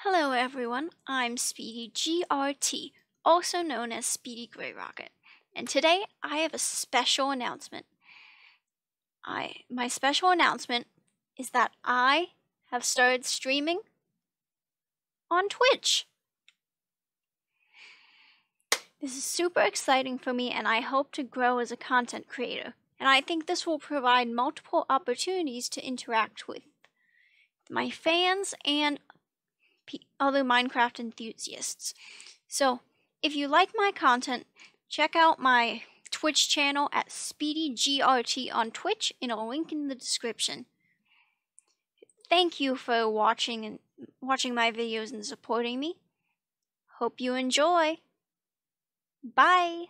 Hello everyone, I'm Speedy GRT, also known as Speedy Grayrocket, and today I have a special announcement. I my special announcement is that I have started streaming on Twitch. This is super exciting for me and I hope to grow as a content creator. And I think this will provide multiple opportunities to interact with my fans and other Minecraft enthusiasts. So, if you like my content, check out my Twitch channel at SpeedyGRT on Twitch in a link in the description. Thank you for watching and watching my videos and supporting me. Hope you enjoy. Bye.